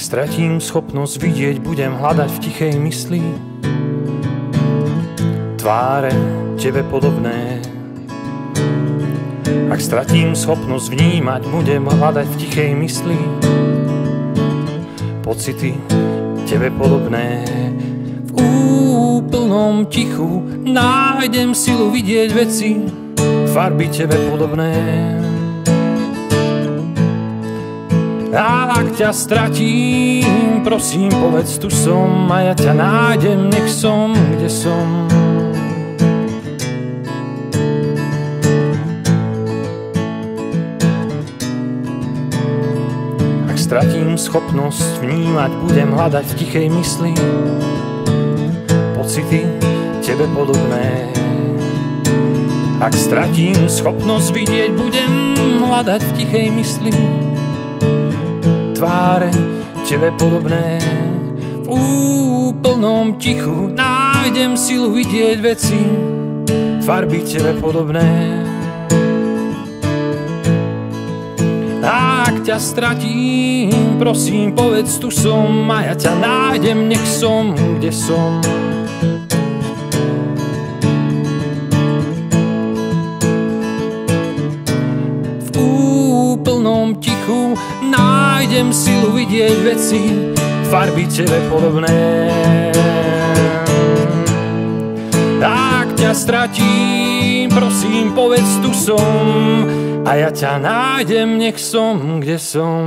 stratím schopnosť vidieť, budem hľadať v tichej mysli tváre tebe podobné. Ak stratím schopnosť vnímať, budem hľadať v tichej mysli pocity tebe podobné. V úplnom tichu nájdem silu vidieť veci, farby tebe podobné. A ak ťa stratím, prosím povedz tu som a ja ťa nájdem, nech som, kde som. Ak stratím schopnosť vnímať, budem hľadať v tichej mysli pocity tebe podobné. Ak stratím schopnosť vidieť, budem hľadať v tichej mysli tváre tebe podobné. V úplnom tichu nájdem silu vidieť veci, farby tebe podobné. Ak ťa stratím, prosím, povedz tu som a ja ťa nájdem, nech som, kde som. Tichu nájdem silu vidieť veci, farby tebe podobné. Ak ťa stratím, prosím, povedz tu som a ja ťa nájdem, nech som, kde som.